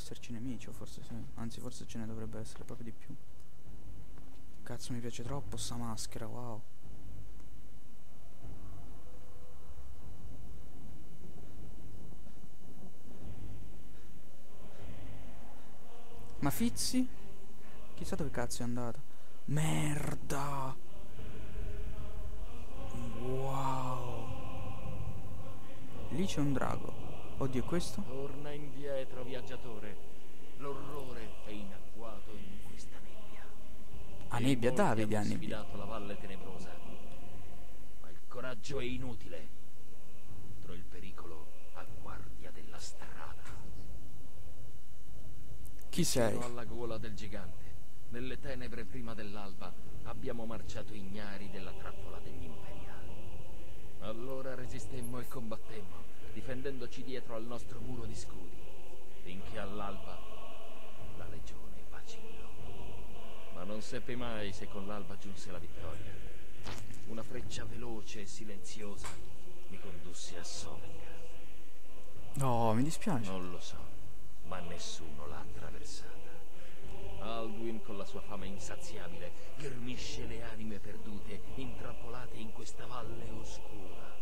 esserci nemici, o forse sì. Anzi, forse ce ne dovrebbe essere proprio di più. Cazzo, mi piace troppo sta maschera, wow. Ma Fizzi? Chissà dove cazzo è andata. Merda! Wow! Lì c'è un drago. Oddio, questo? Torna indietro, viaggiatore. L'orrore è in agguato in questa nebbia. A nebbia, Davide, a nebbia. la valle tenebrosa. Ma il coraggio è inutile. Contro il pericolo a guardia della strada. Chi sei? Fino alla gola del gigante, nelle tenebre prima dell'alba, abbiamo marciato ignari della trappola degli imperiali. Allora resistemmo e combattemmo, difendendoci dietro al nostro muro di scudi, finché all'alba la legione vacillò. Ma non seppi mai se con l'alba giunse la vittoria. Una freccia veloce e silenziosa mi condusse a Sovenga. No, mi dispiace. Non lo so, ma nessuno l'ha attraversata. Alduin, con la sua fame insaziabile, ghermisce le anime perdute, intrappolate in questa valle oscura.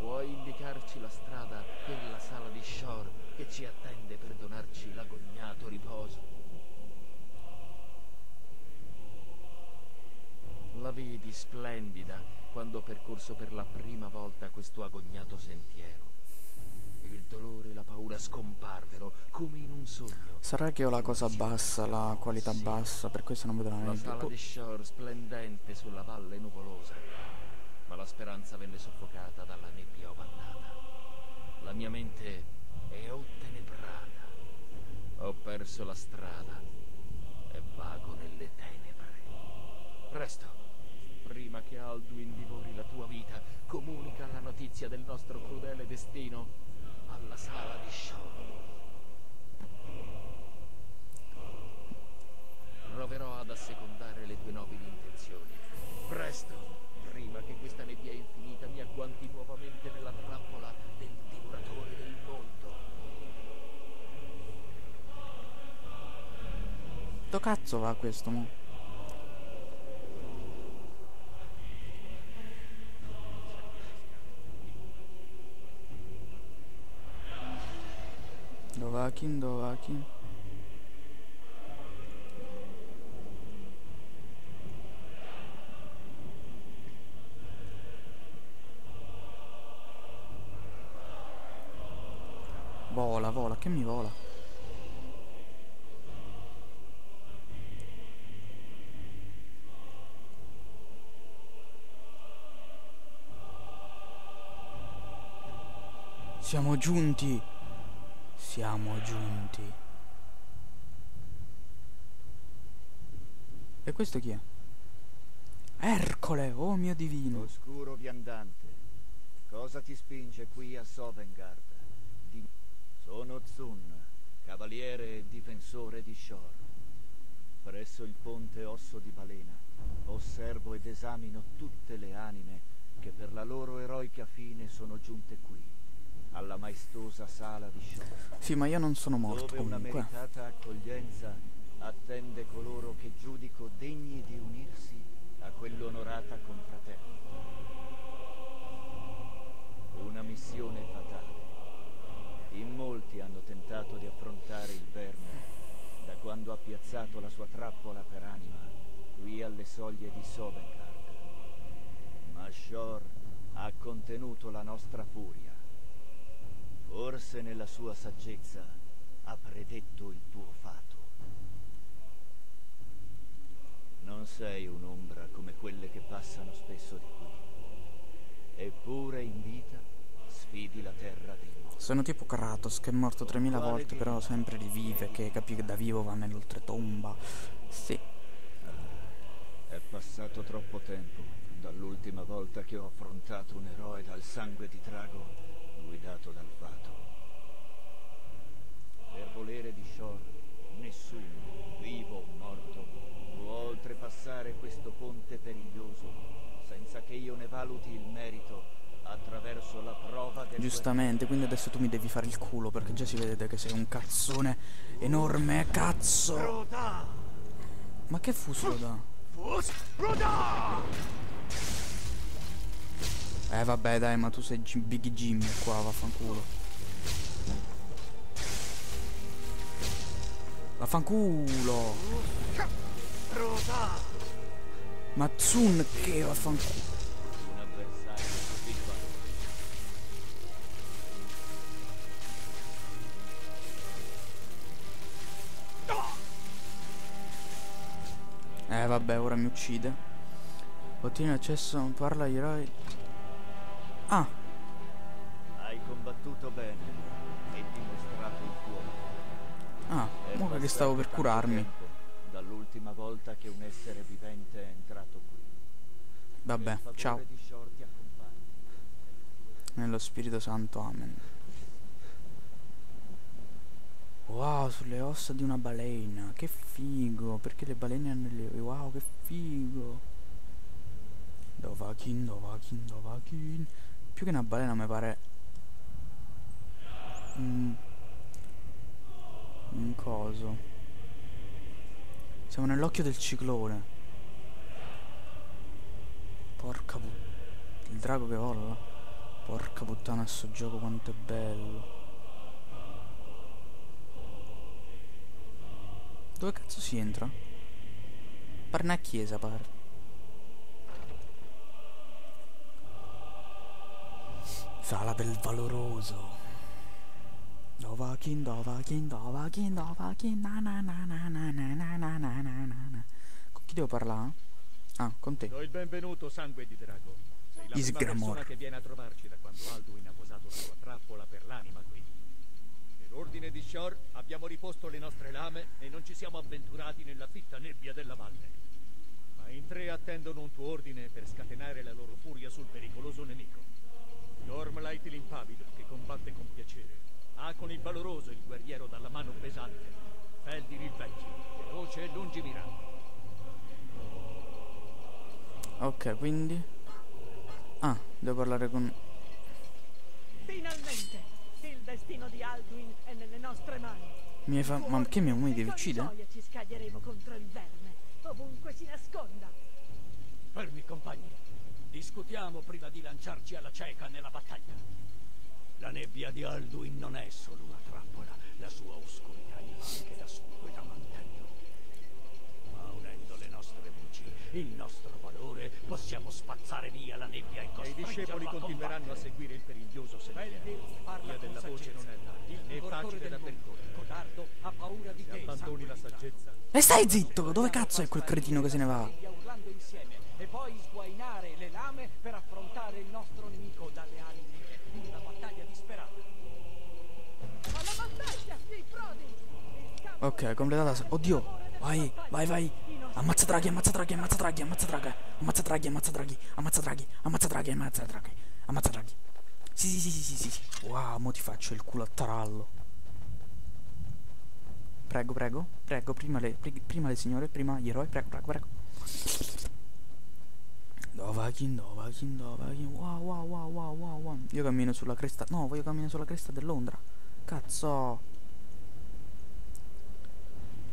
Puoi indicarci la strada quella sala di Shore che ci attende per donarci l'agognato riposo? La vidi splendida quando ho percorso per la prima volta questo agognato sentiero. Il dolore e la paura scomparvero come in un sogno. Sarà che ho la cosa bassa, la qualità bassa, per questo non vedo la La nebbia. sala di Shore splendente sulla valle nuvolosa, ma la speranza venne soffocata dalla nebbia ovannata. La mia mente è ottenebrata. Ho perso la strada e vago nelle tenebre. Presto, prima che Alduin divori la tua vita, comunica la notizia del nostro crudele destino alla sala di Shore. Proverò ad assecondare le tue nobili intenzioni. Presto, prima che questa nebbia infinita mi agguanti nuovamente nella trappola del divoratore del mondo. Dove cazzo va questo mo? Dovakin, Dovakin. Vola, vola, che mi vola? Siamo giunti. Siamo giunti. E questo chi è? Ercole, oh mio divino. Oscuro viandante, cosa ti spinge qui a Sovengard? Di- Sono Zun, cavaliere e difensore di Shor. Presso il ponte Osso di Balena osservo ed esamino tutte le anime che per la loro eroica fine sono giunte qui, alla maestosa sala di Shor. Sì, ma io non sono morto dove una comunque. meritata accoglienza attende coloro che giudico degni di unirsi a quell'onorata confraternita. Una missione fatale. In molti hanno tentato di affrontare il verme da quando ha piazzato la sua trappola per anima qui alle soglie di Sovengard. Ma Shor ha contenuto la nostra furia. Forse nella sua saggezza ha predetto il tuo fato. Non sei un'ombra come quelle che passano spesso di qui. Eppure in vita sfidi la terra dei morti. Sono tipo Kratos che è morto 3000 Quale volte, però sempre rivive, che capì che da vivo va nell'oltretomba. Sì. È passato troppo tempo dall'ultima volta che ho affrontato un eroe dal sangue di drago guidato dal fato. Per volere di Shor, nessuno, vivo o morto, può oltrepassare questo ponte periglioso senza che io ne valuti il merito Attraverso la prova del Giustamente, quindi adesso tu mi devi fare il culo perché già si vede che sei un cazzone enorme, cazzo! Ma che fu Sroda? Fus Roda! Eh vabbè dai, ma tu sei Big Jim qua, vaffanculo. Vaffanculo! Roda! Matsun che vaffanculo. Vabbè, ora mi uccide. Ottieni accesso, parla agli eroi. Ah, Hai combattuto bene e dimostrato il tuo ah, muovo che stavo per curarmi. Dall'ultima volta che un essere vivente è entrato qui. Vabbè, ciao. Nello Spirito Santo, amen. Wow, sulle ossa di una balena. Che figo. Perché le balene hanno le... Wow, che figo. Dovakin, Dovakin, Dovakin. Più che una balena mi pare... Un... Un coso. Siamo nell'occhio del ciclone. Porca puttana. Il drago che vola. Porca puttana, sto gioco quanto è bello. Dove cazzo si entra? Pare una chiesa, pare. Sala del valoroso. Dovakin, Dovakin, Dovakin, Dovakin, na na na na na na na na na na na na. Con chi devo parlare? Ah, con te. Do il benvenuto, sangue di drago. Sei la prima Isgramor. persona che viene a trovarci da quando Alduin ha posato la sua trappola per l'anima qui. Per ordine di Shor abbiamo riposto le nostre lame e non ci siamo avventurati nella fitta nebbia della valle. Ma in tre attendono un tuo ordine per scatenare la loro furia sul pericoloso nemico. Dormlight l'impavido, che combatte con piacere. Acon il valoroso, il guerriero dalla mano pesante. Feldir il vecchio, feroce e lungimirante. Ok, quindi... Ah, devo parlare con... Finalmente! Il destino di Alduin è nelle nostre mani. Mi fa... Ma che mi, mi devi uccidere? ci scaglieremo contro il verme, ovunque si nasconda. Fermi, compagni. Discutiamo prima di lanciarci alla cieca nella battaglia. La nebbia di Alduin non è solo una trappola, la sua oscurità gli va anche da scudo e da mantello. Il nostro valore, possiamo spazzare via la nebbia e E i costringerlo discepoli a continueranno a seguire il periglioso sentiero. Via della voce non è Il né facile da percorrere. Codardo ha paura di te, abbandoni la saggezza, E stai zitto, dove cazzo è quel cretino che se ne va? Insieme e poi sguainare le lame per affrontare il nostro nemico dalle ali nere in una battaglia disperata. Alla battaglia, i frodi! Il campo Ok, completata. Oddio, vai, vai, vai. Ammazza draghi, ammazza draghi, ammazza draghi, ammazza draghi. Ammazza draghi, ammazza draghi, ammazza draghi, ammazza draghi, ammazza draghi. Ammazza draghi. Sì, sì, sì, sì, sì, sì. Wow, mo ti faccio il culo a tarallo. Prego, prego, prego, prima le, pre, prima le signore, prima gli eroi, prego, prego, prego. Dovakin, Dovakin, Dovakin. Wow, wow, wow, wow, wow, wow. Io cammino sulla cresta. No, voglio camminare sulla cresta dell'ondra. Cazzo.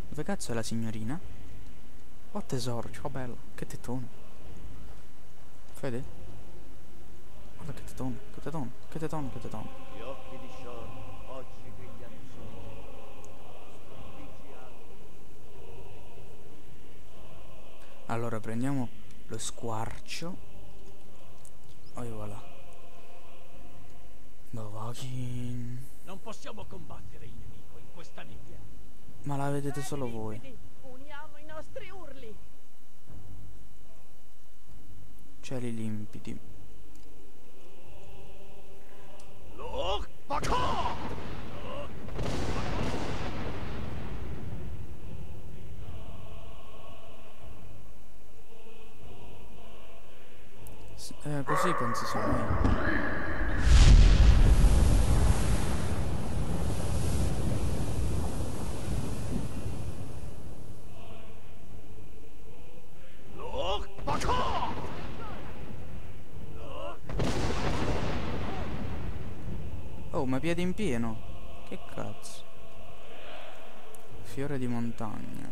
Dove cazzo è la signorina? Oh tesoro, ciao bella, che tettone. Fede? Guarda che tettone, che tettone, che tettone, che tettone. Gli occhi di Shor oggi altri. Allora prendiamo lo squarcio. E voilà. Dovakin. Non possiamo combattere il nemico in questa nebbia. Ma la vedete solo voi. Uniamo i nostri urli. Cieli limpidi. S- eh, così penso sia meglio. Oh, ma piedi in pieno. Che cazzo? Fiore di montagna.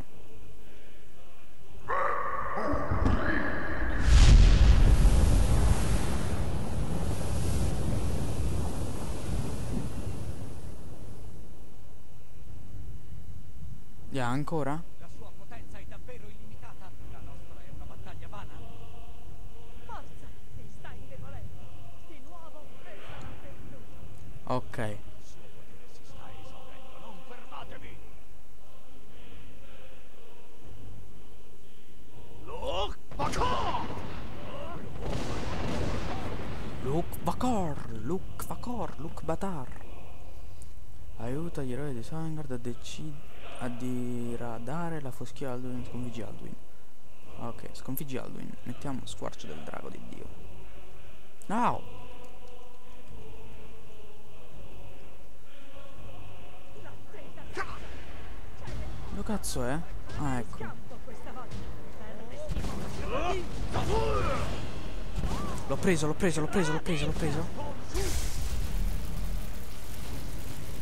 Ya, ancora? La sua potenza è davvero illimitata. La nostra è una battaglia vana. Forza, ti stai indebolendo. Di nuovo e sarà perduto. Ok. Il suo potere si sta esaurendo. Non fermatevi! Look, Luke Vakor, Luke Vakor, Luke Batar. Aiuta gli eroi di Sovngarde a, a diradare la foschia Alduin. Sconfiggi Alduin. Ok, sconfiggi Alduin. Mettiamo squarcio del drago di Dio. No! Cazzo è? Ah, ecco. L'ho preso, l'ho preso, l'ho preso, l'ho preso, l'ho preso.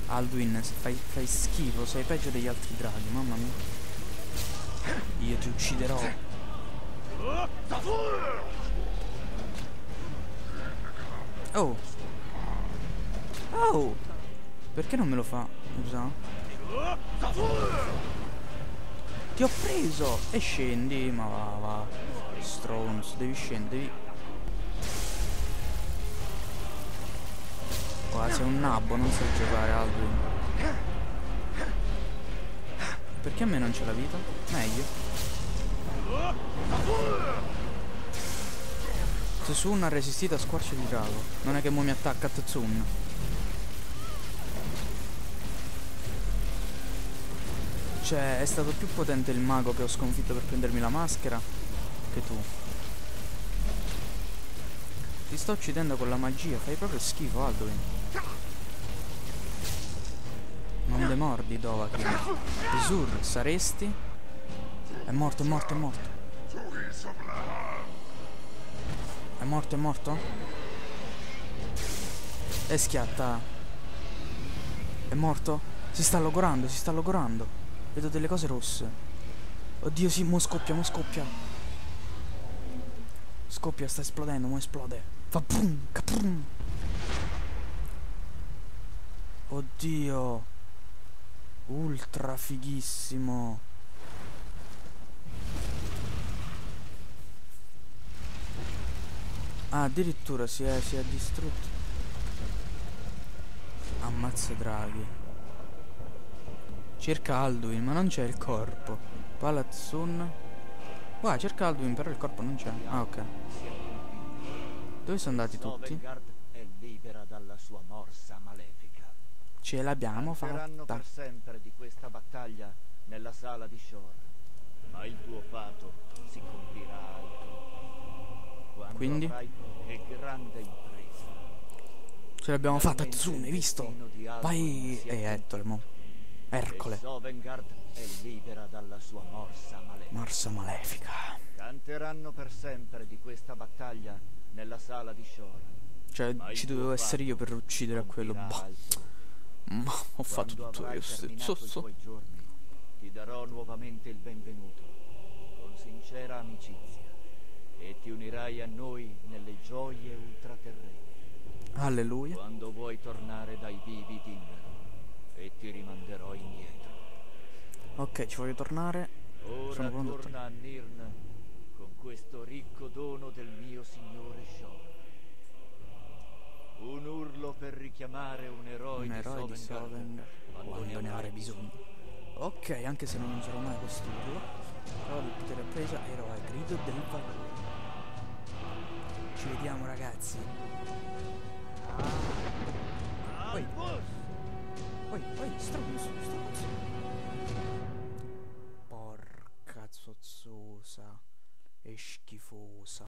Alduin, fai, fai schifo, sei peggio degli altri draghi, mamma mia. Io ti ucciderò. Oh. Oh. Perché non me lo fa? Scusa. Ti ho preso! E scendi, ma va, va. Stronzo, devi scendere, devi... Guarda, sei un nabbo, non sai giocare, Alduin. Perché a me non c'è la vita? Meglio. Tsun ha resistito a squarcio di drago. Non è che mo mi attacca Tsun. Cioè, è stato più potente il mago che ho sconfitto per prendermi la maschera che tu. Ti sto uccidendo con la magia, fai proprio schifo, Alduin. Non demordi, Dovahkiin. Zur, saresti? È morto, è morto, è morto. È morto, è morto? E schiatta. È morto? Si sta logorando, si sta logorando. Vedo delle cose rosse. Oddio, sì, mo scoppia, mo scoppia. Scoppia, sta esplodendo, mo esplode. Fa boom, capum. Oddio. Ultra fighissimo. Ah, addirittura si è, si è distrutto. Ammazza draghi. Cerca Alduin, ma non c'è il corpo. Palazzun. Guarda, cerca Alduin, però il corpo non c'è. Ah, ok. Dove sono andati tutti? Ce l'abbiamo fatta. per sempre di questa battaglia nella sala di Shore. Ma il tuo fato si compirà altro. Quando Quindi? Ce l'abbiamo fatta, Tsune, hai visto? Vai. E Ettore, mo. Ercole. È libera dalla sua morsa malefica. Morsa malefica. Canteranno per sempre di questa battaglia nella sala di Shore. Cioè, Ma ci dovevo essere io per uccidere a quello. Boh. Ma ho fatto Quando tutto io stesso. tuoi giorni, ti darò nuovamente il benvenuto, con sincera amicizia, e ti unirai a noi nelle gioie ultraterrene. Alleluia. Quando vuoi tornare dai vivi, dimmelo, e ti rimanderò indietro. Ok, ci voglio tornare. Ora Sono pronto. torna a Nirn con questo ricco dono del mio signore Shor. Un urlo per richiamare un eroe, Un eroe di Sovngarde quando ne avrei bisogno. Ok, anche se non userò mai quest'urlo. Però il potere presa eroe, grido del valore. Ci vediamo ragazzi. Poi, poi, poi, stronzo, stronzo. Porca zozzosa. E schifosa.